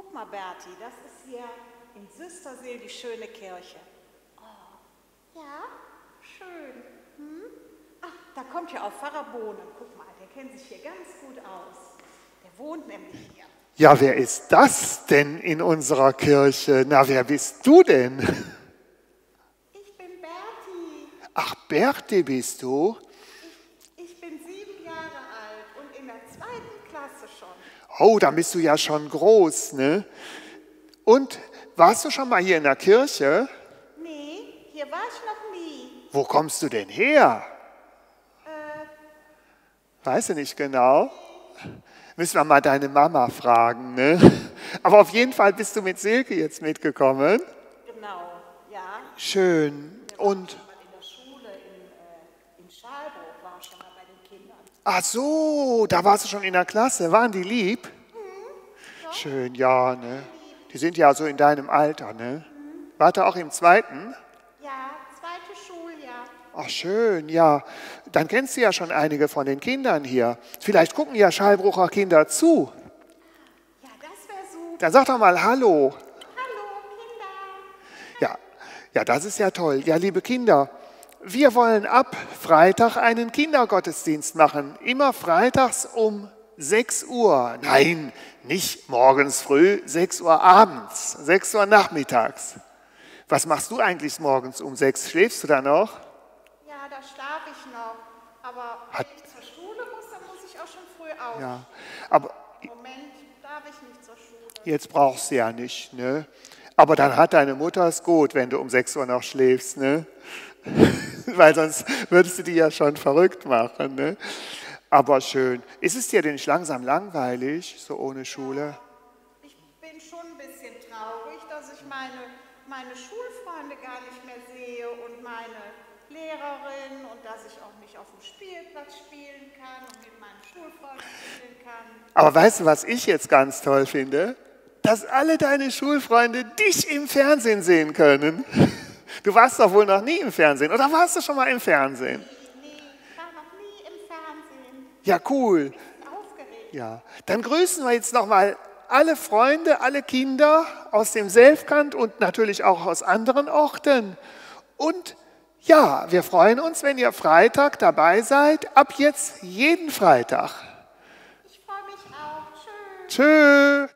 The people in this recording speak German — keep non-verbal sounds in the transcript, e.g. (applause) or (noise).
Guck mal, Berti, das ist hier in Süsterseel die schöne Kirche. Ja? Schön. Hm? Ach, da kommt ja auch Pfarrer Bohnen. Guck mal, der kennt sich hier ganz gut aus. Der wohnt nämlich hier. Ja, wer ist das denn in unserer Kirche? Na, wer bist du denn? Ich bin Berti. Ach, Berti bist du? Ich bin sieben Jahre der zweiten Klasse schon. Oh, da bist du ja schon groß, ne? Und warst du schon mal hier in der Kirche? Nee, hier war ich noch nie. Wo kommst du denn her? Weiß ich nicht genau. Müssen wir mal deine Mama fragen, ne? Aber auf jeden Fall bist du mit Silke jetzt mitgekommen. Genau, ja. Schön. Und, Mal in der Schule in, äh, in Schalburg war ich schon mal bei den Kindern. Ach so, da warst du schon in der Klasse. Waren die lieb? Schön, ja, ne? Die sind ja so in deinem Alter, ne? Warte auch im zweiten? Ja, zweite Schuljahr. Ach schön, ja. Dann kennst du ja schon einige von den Kindern hier. Vielleicht gucken ja Schallbrucher Kinder zu. Ja, das wäre super. Dann sag doch mal Hallo. Hallo, Kinder. Ja, ja, das ist ja toll. Ja, liebe Kinder, wir wollen ab Freitag einen Kindergottesdienst machen. Immer freitags um 6 Uhr. Nein, nicht morgens früh, 6 Uhr abends, 6 Uhr nachmittags. Was machst du eigentlich morgens um 6? Schläfst du da noch? Ja, da schlafe ich noch. Aber Hat- wenn ich zur Schule muss, dann muss ich auch schon früh auf. Ja, aber Im Moment darf ich nicht zur Schule. jetzt brauchst du ja nicht, ne? Aber dann hat deine Mutter es gut, wenn du um 6 Uhr noch schläfst, ne? (laughs) (laughs) Weil sonst würdest du die ja schon verrückt machen, ne? Aber schön. Ist es dir denn nicht langsam langweilig, so ohne Schule? Ich bin schon ein bisschen traurig, dass ich meine, meine Schulfreunde gar nicht mehr sehe und meine Lehrerin und dass ich auch nicht auf dem Spielplatz spielen kann und mit meinen Schulfreunden spielen kann. Aber weißt du, was ich jetzt ganz toll finde? Dass alle deine Schulfreunde dich im Fernsehen sehen können. (laughs) Du warst doch wohl noch nie im Fernsehen, oder warst du schon mal im Fernsehen? Nee, ich war noch nie im Fernsehen. Ja, cool. Bin aufgeregt. Ja, dann grüßen wir jetzt nochmal alle Freunde, alle Kinder aus dem Selfkant und natürlich auch aus anderen Orten. Und ja, wir freuen uns, wenn ihr Freitag dabei seid. Ab jetzt jeden Freitag. Ich freue mich auch. Tschüss. Tschüss.